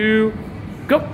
two, go.